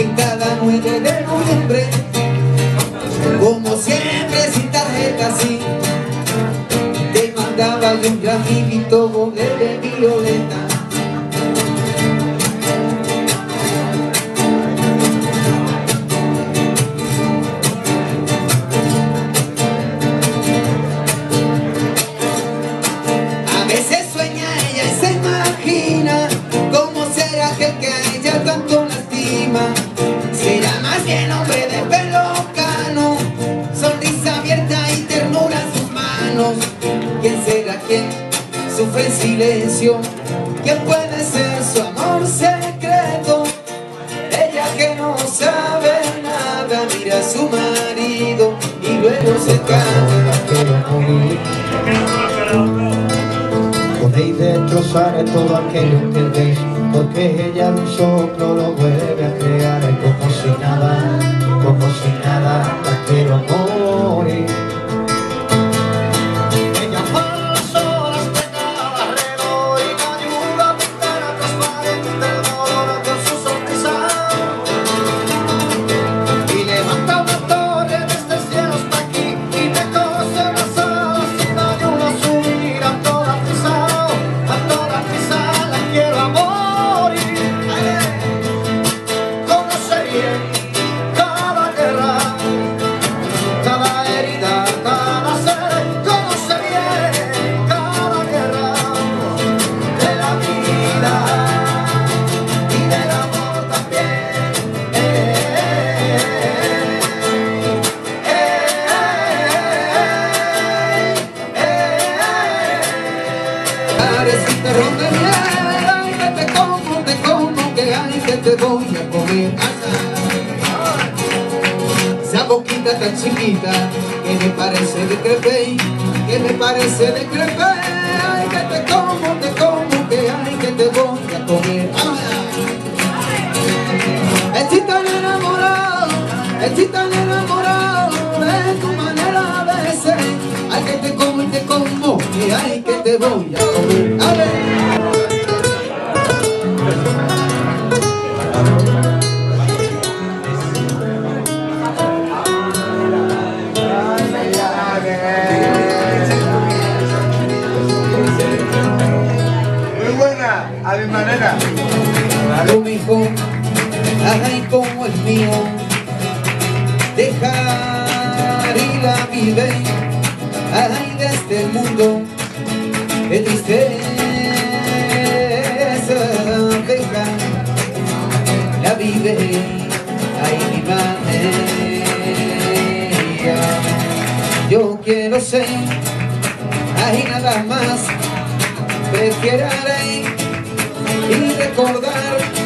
Y cada 9 de noviembre. Como siempre sin tarjeta así Te mandaba yo un gramito de violeta en silencio. ¿Quién puede ser su amor secreto? Ella que no sabe nada Mira a su marido y luego se canta Podéis destrozar todo aquello que veis Porque ella un soplo lo vuelve a crear Como si nada, como si nada te voy a comer. Esa boquita tan chiquita que me parece de crepe Que me parece de crepe. Ay, que te como, te como, que ay, que te voy a comer. Estoy tan enamorado, estoy tan enamorado De tu manera de ser. Ay, que te como y te como, que ay, que te voy a comer manera. Lo mejor, ay como el mío, dejar y la vida, ay de este mundo, de tristeza, deja la vida, ay mi madre. Yo quiero ser, ay nada más, prefiero y recordar